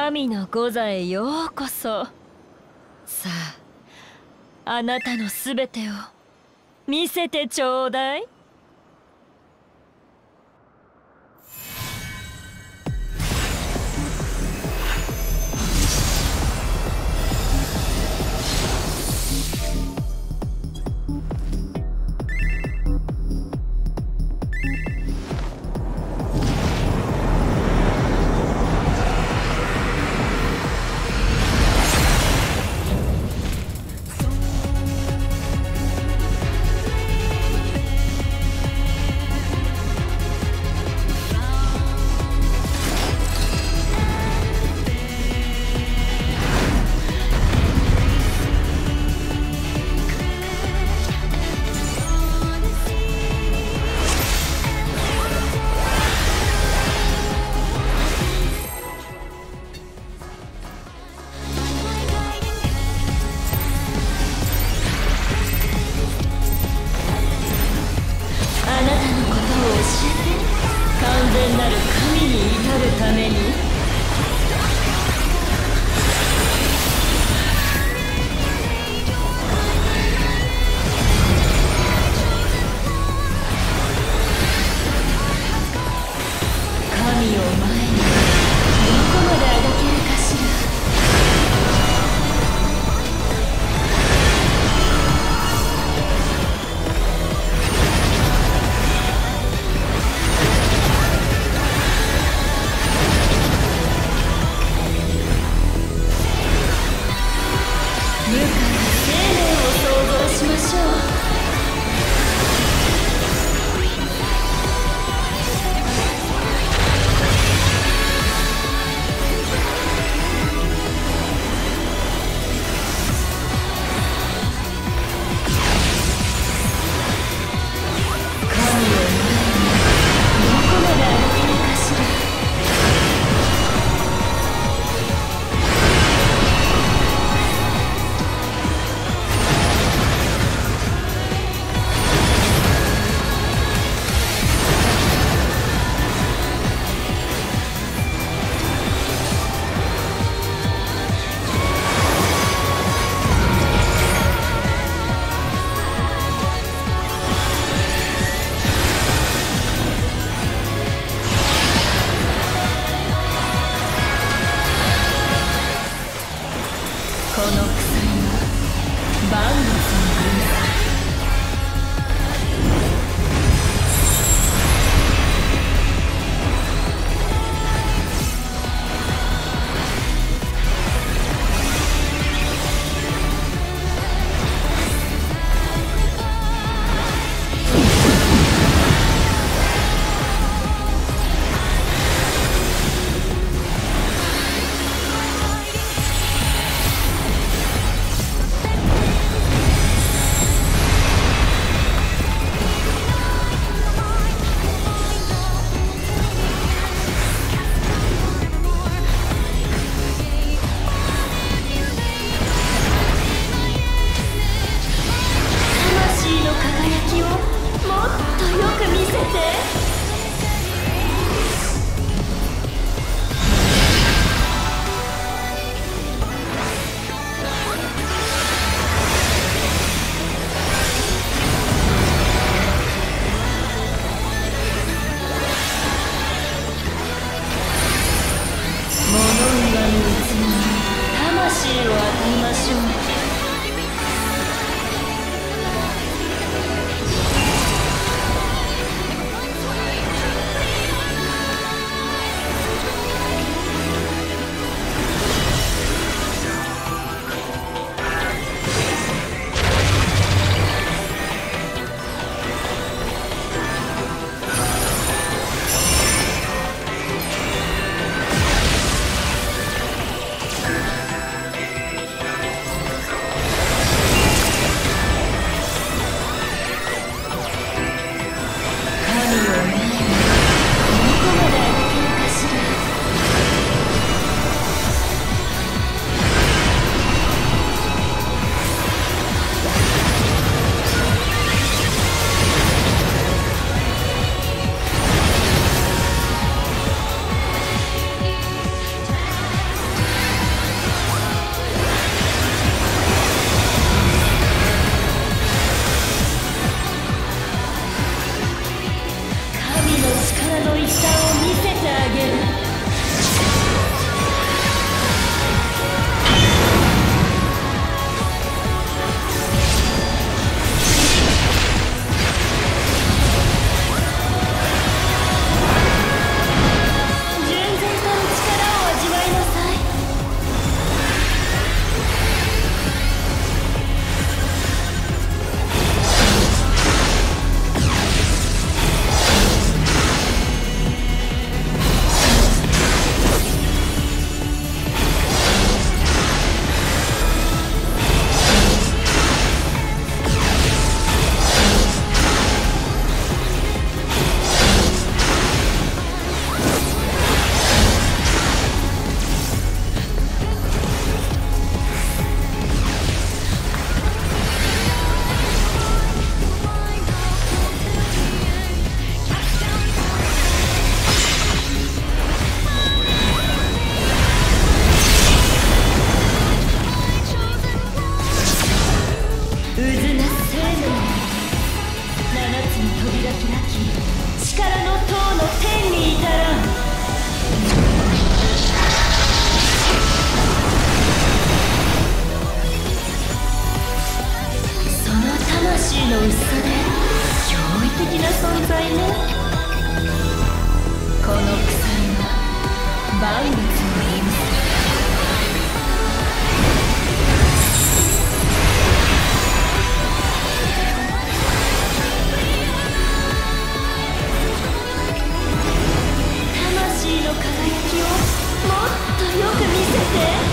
神の御座へようこそ。さああなたのすべてを見せてちょうだい。の鎖はバウンドの薄さで驚異的な存在ねこの鎖は万物を意味するの輝きをもっとよく見せて